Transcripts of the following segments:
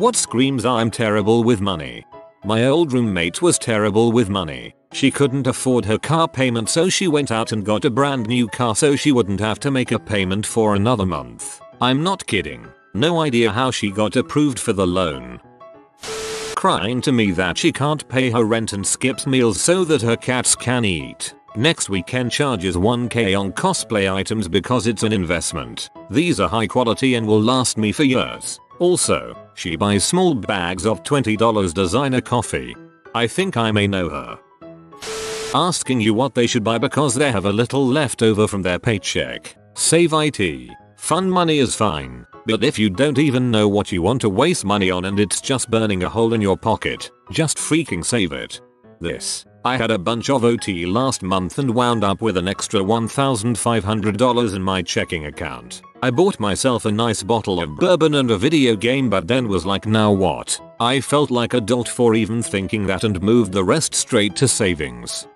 What screams I'm terrible with money? My old roommate was terrible with money. She couldn't afford her car payment so she went out and got a brand new car so she wouldn't have to make a payment for another month. I'm not kidding. No idea how she got approved for the loan. Crying to me that she can't pay her rent and skips meals so that her cats can eat. Next weekend charges 1k on cosplay items because it's an investment. These are high quality and will last me for years. Also, she buys small bags of $20 designer coffee. I think I may know her. Asking you what they should buy because they have a little left over from their paycheck. Save IT. Fun money is fine, but if you don't even know what you want to waste money on and it's just burning a hole in your pocket, just freaking save it. This I had a bunch of OT last month and wound up with an extra $1,500 in my checking account. I bought myself a nice bottle of bourbon and a video game but then was like now what? I felt like a dolt for even thinking that and moved the rest straight to savings.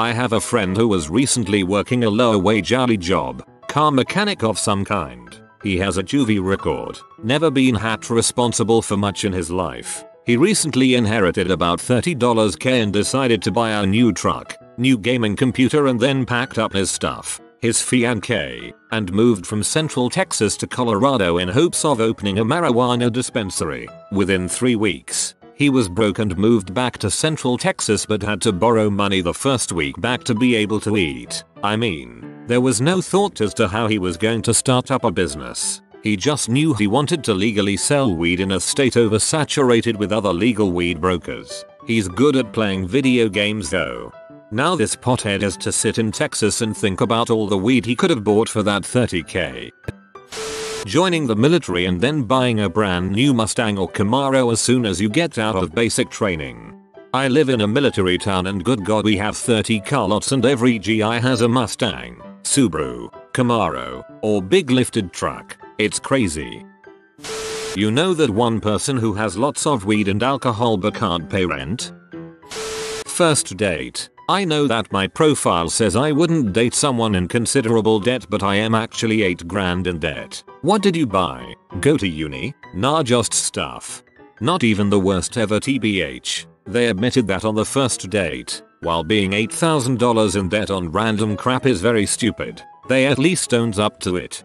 I have a friend who was recently working a lower wage hourly job, car mechanic of some kind. He has a juvie record, never been hat responsible for much in his life. He recently inherited about $30k and decided to buy a new truck, new gaming computer and then packed up his stuff, his fiancée, and moved from central Texas to Colorado in hopes of opening a marijuana dispensary. Within 3 weeks, he was broke and moved back to central Texas but had to borrow money the first week back to be able to eat. I mean, there was no thought as to how he was going to start up a business. He just knew he wanted to legally sell weed in a state oversaturated with other legal weed brokers. He's good at playing video games though. Now this pothead has to sit in Texas and think about all the weed he could have bought for that 30k. Joining the military and then buying a brand new Mustang or Camaro as soon as you get out of basic training. I live in a military town and good god we have 30 car lots and every GI has a Mustang, Subaru, Camaro, or big lifted truck. It's crazy. You know that one person who has lots of weed and alcohol but can't pay rent? First date. I know that my profile says I wouldn't date someone in considerable debt but I am actually 8 grand in debt. What did you buy? Go to uni? Nah just stuff. Not even the worst ever TBH. They admitted that on the first date, while being $8,000 in debt on random crap is very stupid. They at least owns up to it.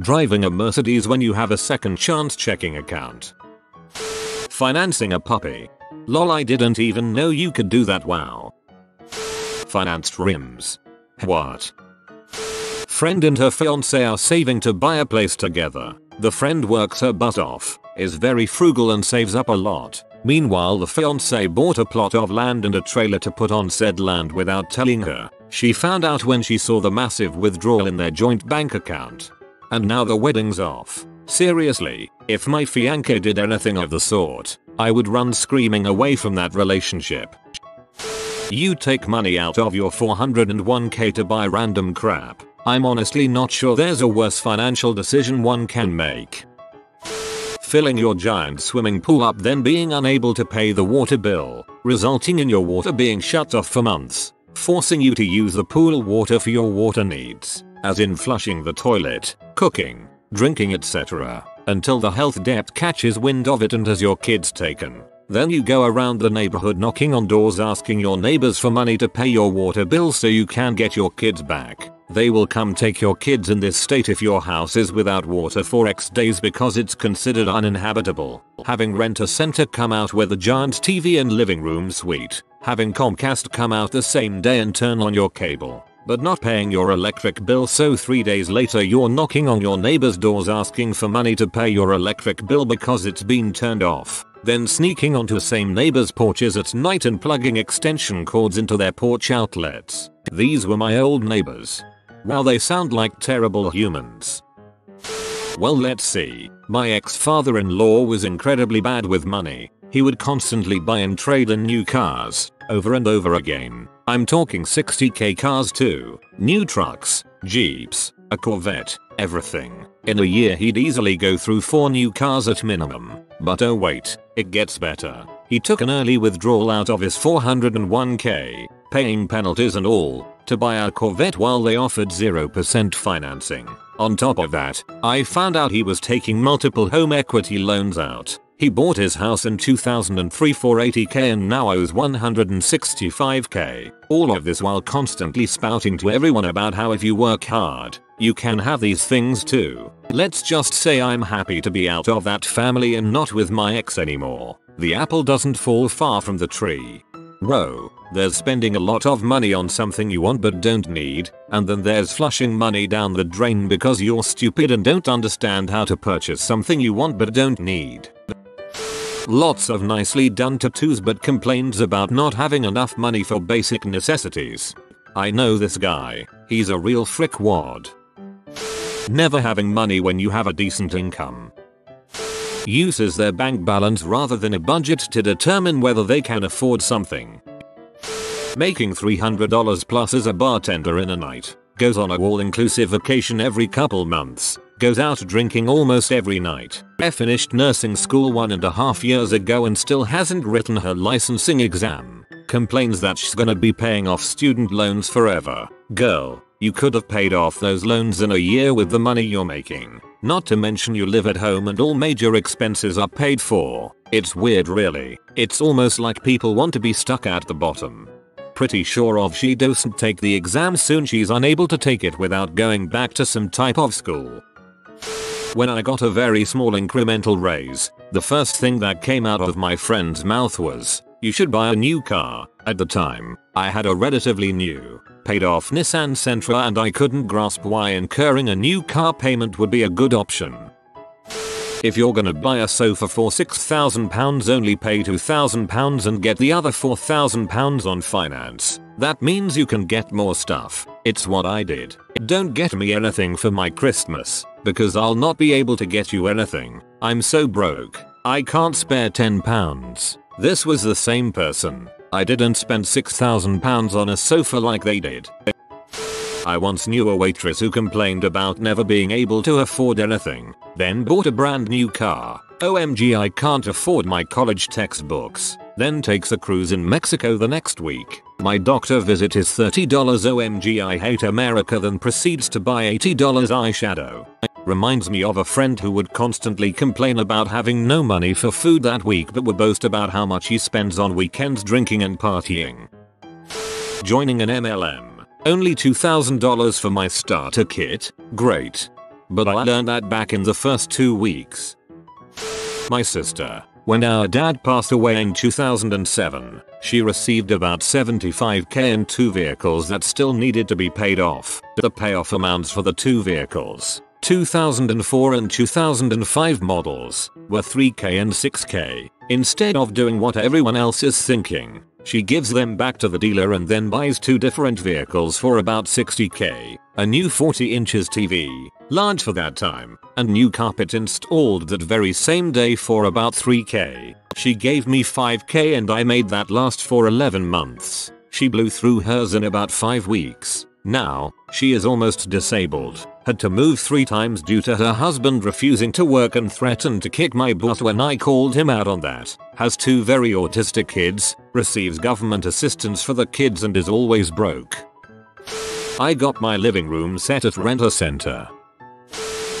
Driving a Mercedes when you have a second chance checking account. Financing a puppy. Lol I didn't even know you could do that wow. Financed rims. What? Friend and her fiance are saving to buy a place together. The friend works her butt off, is very frugal and saves up a lot. Meanwhile the fiance bought a plot of land and a trailer to put on said land without telling her. She found out when she saw the massive withdrawal in their joint bank account. And now the wedding's off. Seriously, if my fiancé did anything of the sort, I would run screaming away from that relationship. You take money out of your 401k to buy random crap. I'm honestly not sure there's a worse financial decision one can make. Filling your giant swimming pool up then being unable to pay the water bill, resulting in your water being shut off for months, forcing you to use the pool water for your water needs as in flushing the toilet, cooking, drinking etc. until the health debt catches wind of it and has your kids taken. Then you go around the neighborhood knocking on doors asking your neighbors for money to pay your water bill so you can get your kids back. They will come take your kids in this state if your house is without water for X days because it's considered uninhabitable. Having Rent a Center come out with a giant TV and living room suite. Having Comcast come out the same day and turn on your cable but not paying your electric bill so 3 days later you're knocking on your neighbor's doors asking for money to pay your electric bill because it's been turned off. Then sneaking onto same neighbor's porches at night and plugging extension cords into their porch outlets. These were my old neighbors. Wow they sound like terrible humans. Well let's see. My ex-father-in-law was incredibly bad with money. He would constantly buy and trade in new cars, over and over again. I'm talking 60k cars too. New trucks, jeeps, a Corvette, everything. In a year he'd easily go through 4 new cars at minimum. But oh wait, it gets better. He took an early withdrawal out of his 401k, paying penalties and all, to buy a Corvette while they offered 0% financing. On top of that, I found out he was taking multiple home equity loans out. He bought his house in 2003 for 80k and now owes 165k. All of this while constantly spouting to everyone about how if you work hard, you can have these things too. Let's just say I'm happy to be out of that family and not with my ex anymore. The apple doesn't fall far from the tree. Row, there's spending a lot of money on something you want but don't need, and then there's flushing money down the drain because you're stupid and don't understand how to purchase something you want but don't need. Lots of nicely done tattoos but complains about not having enough money for basic necessities. I know this guy, he's a real frick wad. Never having money when you have a decent income. Uses their bank balance rather than a budget to determine whether they can afford something. Making $300 plus as a bartender in a night. Goes on a all-inclusive vacation every couple months. Goes out drinking almost every night. I finished nursing school one and a half years ago and still hasn't written her licensing exam. Complains that she's gonna be paying off student loans forever. Girl, you could have paid off those loans in a year with the money you're making. Not to mention you live at home and all major expenses are paid for. It's weird really. It's almost like people want to be stuck at the bottom. Pretty sure of she doesn't take the exam soon she's unable to take it without going back to some type of school. When I got a very small incremental raise, the first thing that came out of my friend's mouth was, you should buy a new car. At the time, I had a relatively new, paid off Nissan Sentra and I couldn't grasp why incurring a new car payment would be a good option. If you're gonna buy a sofa for £6,000 only pay £2,000 and get the other £4,000 on finance. That means you can get more stuff. It's what I did. Don't get me anything for my Christmas, because I'll not be able to get you anything. I'm so broke. I can't spare 10 pounds. This was the same person. I didn't spend 6,000 pounds on a sofa like they did. I once knew a waitress who complained about never being able to afford anything, then bought a brand new car. OMG I can't afford my college textbooks. Then takes a cruise in Mexico the next week. My doctor visit is $30 OMG I hate America then proceeds to buy $80 eyeshadow. Reminds me of a friend who would constantly complain about having no money for food that week but would boast about how much he spends on weekends drinking and partying. Joining an MLM. Only $2,000 for my starter kit? Great. But I learned that back in the first two weeks. My sister. When our dad passed away in 2007, she received about 75k in two vehicles that still needed to be paid off. The payoff amounts for the two vehicles, 2004 and 2005 models, were 3k and 6k. Instead of doing what everyone else is thinking, she gives them back to the dealer and then buys two different vehicles for about 60k, a new 40 inches TV, large for that time, and new carpet installed that very same day for about 3k. She gave me 5k and I made that last for 11 months. She blew through hers in about 5 weeks. Now, she is almost disabled, had to move 3 times due to her husband refusing to work and threatened to kick my butt when I called him out on that, has two very autistic kids, receives government assistance for the kids and is always broke. I got my living room set at Rent-A-Center.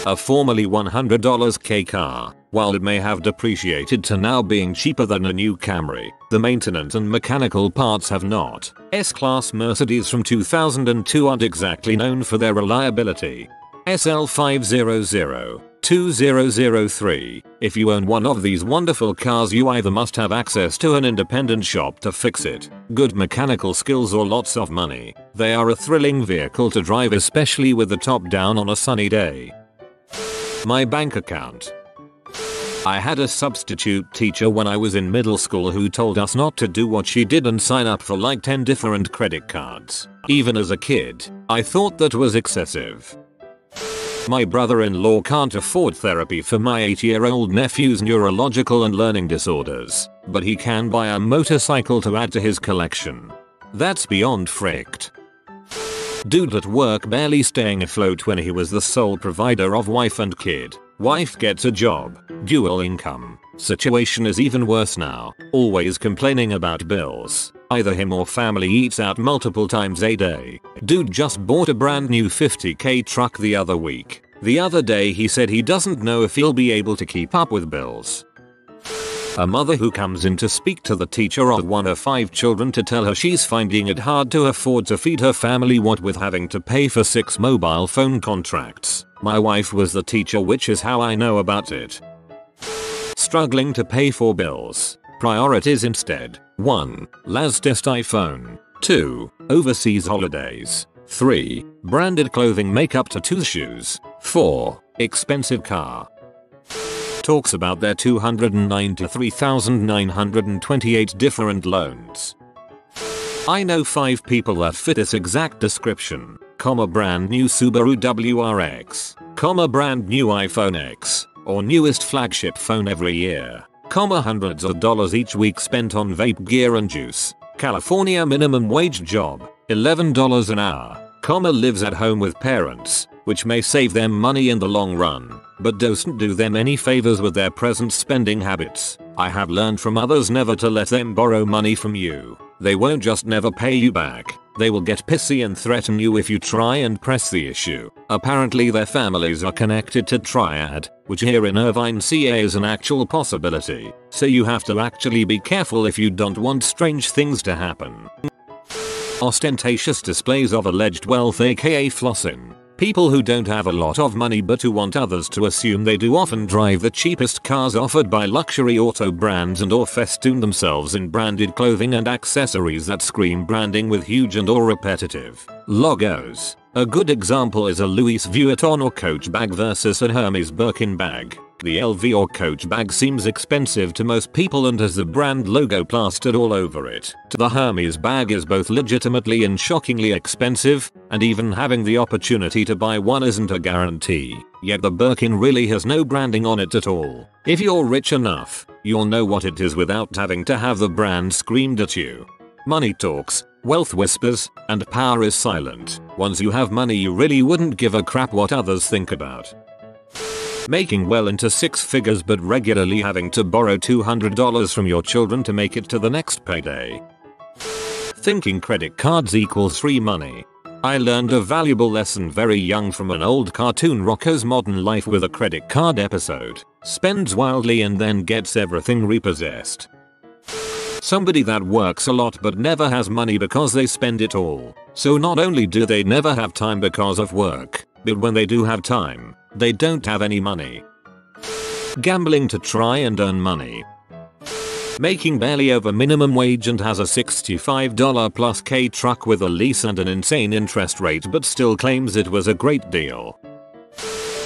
A formerly $100 K car, while it may have depreciated to now being cheaper than a new Camry, the maintenance and mechanical parts have not. S-Class Mercedes from 2002 aren't exactly known for their reliability. SL500 2003. If you own one of these wonderful cars you either must have access to an independent shop to fix it, good mechanical skills or lots of money. They are a thrilling vehicle to drive especially with the top down on a sunny day. My bank account. I had a substitute teacher when I was in middle school who told us not to do what she did and sign up for like 10 different credit cards. Even as a kid, I thought that was excessive. My brother-in-law can't afford therapy for my 8 year old nephew's neurological and learning disorders, but he can buy a motorcycle to add to his collection. That's beyond fricked. Dude at work barely staying afloat when he was the sole provider of wife and kid. Wife gets a job, dual income. Situation is even worse now, always complaining about bills. Either him or family eats out multiple times a day. Dude just bought a brand new 50k truck the other week. The other day he said he doesn't know if he'll be able to keep up with bills. A mother who comes in to speak to the teacher of one of five children to tell her she's finding it hard to afford to feed her family what with having to pay for six mobile phone contracts. My wife was the teacher which is how I know about it. Struggling to pay for bills. Priorities instead. 1. Latest iPhone. 2. Overseas holidays. 3. Branded clothing makeup to shoes. 4. Expensive car. Talks about their 293,928 different loans. I know 5 people that fit this exact description, comma brand new Subaru WRX, comma brand new iPhone X, or newest flagship phone every year, comma hundreds of dollars each week spent on vape gear and juice, California minimum wage job, $11 an hour, comma lives at home with parents, which may save them money in the long run, but doesn't do them any favors with their present spending habits. I have learned from others never to let them borrow money from you. They won't just never pay you back, they will get pissy and threaten you if you try and press the issue. Apparently their families are connected to Triad, which here in Irvine CA is an actual possibility, so you have to actually be careful if you don't want strange things to happen. Ostentatious displays of alleged wealth aka flossing. People who don't have a lot of money but who want others to assume they do often drive the cheapest cars offered by luxury auto brands and or festoon themselves in branded clothing and accessories that scream branding with huge and or repetitive logos. A good example is a Louis Vuitton or Coach bag versus a Hermes Birkin bag. The LV or Coach bag seems expensive to most people and has the brand logo plastered all over it. The Hermes bag is both legitimately and shockingly expensive, and even having the opportunity to buy one isn't a guarantee. Yet the Birkin really has no branding on it at all. If you're rich enough, you'll know what it is without having to have the brand screamed at you. Money talks, wealth whispers, and power is silent. Once you have money you really wouldn't give a crap what others think about making well into six figures but regularly having to borrow $200 from your children to make it to the next payday. Thinking credit cards equals free money. I learned a valuable lesson very young from an old cartoon Rocko's Modern Life with a credit card episode. Spends wildly and then gets everything repossessed. Somebody that works a lot but never has money because they spend it all. So not only do they never have time because of work, but when they do have time, they don't have any money. Gambling to try and earn money. Making barely over minimum wage and has a $65 plus K truck with a lease and an insane interest rate but still claims it was a great deal.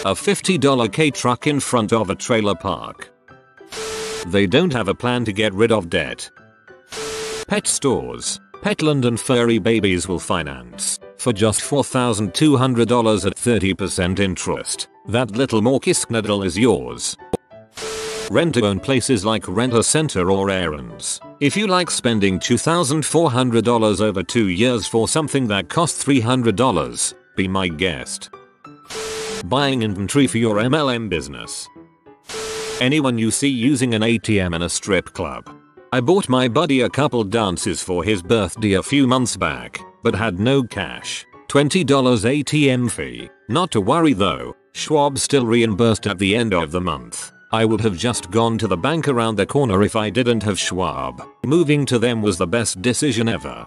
A $50 K truck in front of a trailer park. They don't have a plan to get rid of debt. Pet stores. Petland and furry babies will finance for just $4,200 at 30% interest. That little Morkisknadle is yours. Rent to own places like Rent a Center or Aaron's. If you like spending $2,400 over 2 years for something that costs $300, be my guest. Buying inventory for your MLM business. Anyone you see using an ATM in a strip club. I bought my buddy a couple dances for his birthday a few months back, but had no cash. $20 ATM fee. Not to worry though, Schwab still reimbursed at the end of the month. I would have just gone to the bank around the corner if I didn't have Schwab. Moving to them was the best decision ever.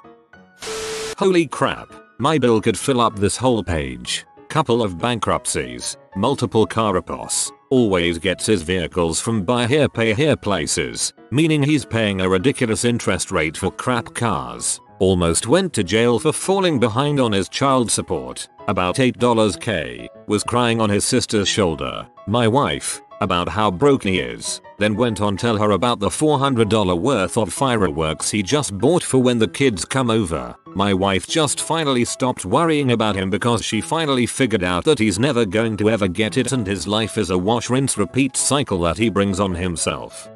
Holy crap, my bill could fill up this whole page. Couple of bankruptcies, multiple car repos, always gets his vehicles from buy here pay here places, meaning he's paying a ridiculous interest rate for crap cars. Almost went to jail for falling behind on his child support, about $8k, was crying on his sister's shoulder, my wife, about how broke he is, then went on tell her about the $400 worth of fireworks he just bought for when the kids come over. My wife just finally stopped worrying about him because she finally figured out that he's never going to ever get it and his life is a wash rinse repeat cycle that he brings on himself.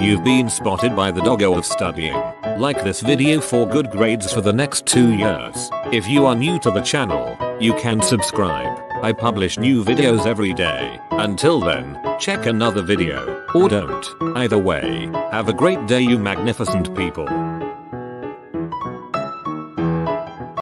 You've been spotted by the doggo of studying. Like this video for good grades for the next 2 years. If you are new to the channel, you can subscribe. I publish new videos every day. Until then, check another video. Or don't. Either way, have a great day you magnificent people.